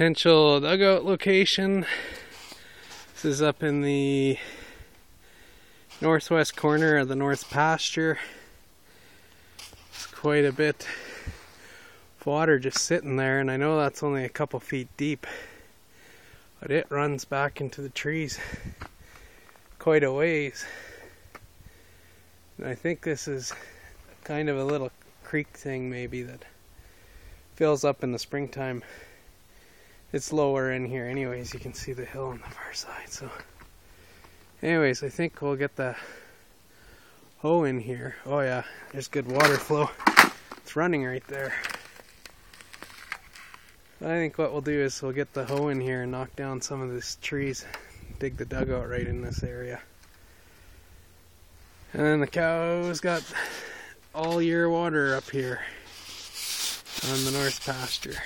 potential dugout location. This is up in the northwest corner of the north pasture. It's quite a bit of water just sitting there, and I know that's only a couple feet deep, but it runs back into the trees quite a ways. And I think this is kind of a little creek thing, maybe that fills up in the springtime. It's lower in here, anyways. You can see the hill on the far side. So, anyways, I think we'll get the hoe in here. Oh yeah, there's good water flow. It's running right there. I think what we'll do is we'll get the hoe in here and knock down some of these trees, dig the dugout right in this area. And then the cows got all year water up here on the north pasture.